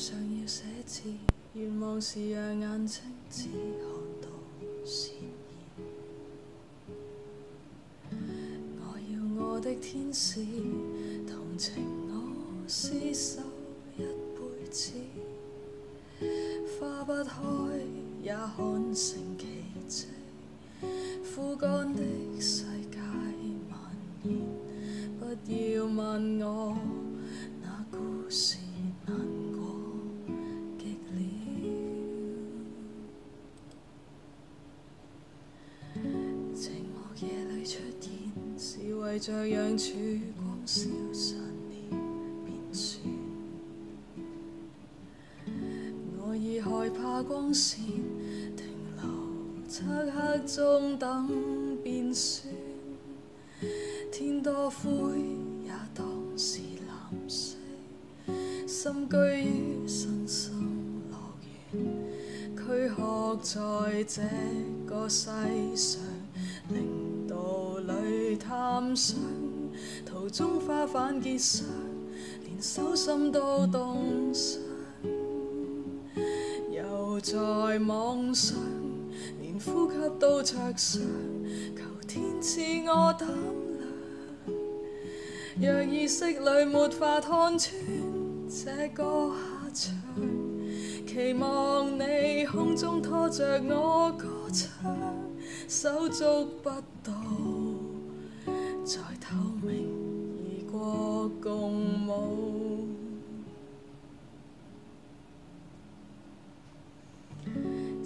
上要写字，愿望是让眼睛只看到鲜艳。我要我的天使同情我，厮守一辈子。花不开也看成奇迹，枯干的世界蔓延。不要问我。出现是为着让曙光消失，便算。我已害怕光线停留，漆黑中等变酸。天多灰也当是蓝色，深居于身心乐园，躯壳在这个世上。暗途中花瓣结霜，连手心都冻伤。又在网上，连呼吸都灼伤。求天赐我胆量。若意识里没法看穿这个下场，期望你空中拖着我歌唱，手足不到。在透明异国共舞，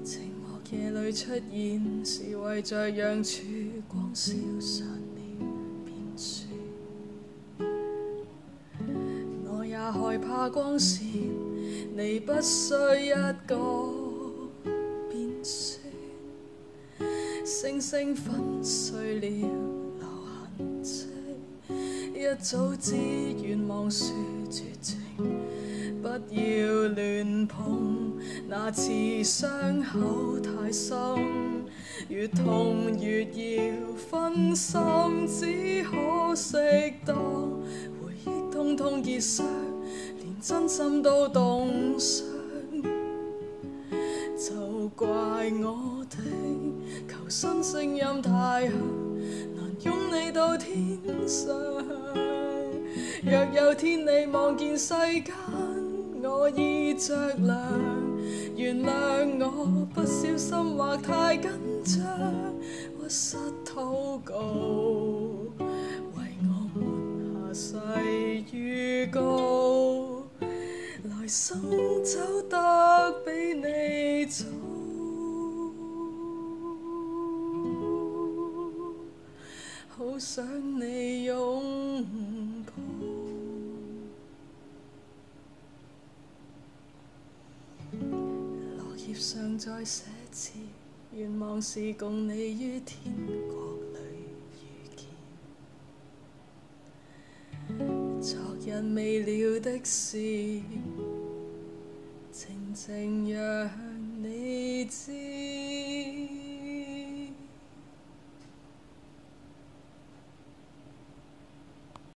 寂寞夜里出现，是为着让曙光消失了便算。我也害怕光线，你不需一个便说，星星粉碎了。一早知愿望说绝情，不要乱碰，那次伤口太深，越痛越要分心，只可惜当回忆，通通结霜，连真心都冻伤，就怪我听求生声音太响。拥你到天上，若有天你望见世间，我已着凉，原谅我不小心或太紧张，屈膝祷告，为我末下世预告，来生走得比你早。想你拥抱，落叶上再写字，愿望是共你于天国里遇见，昨日未了的事，静静让。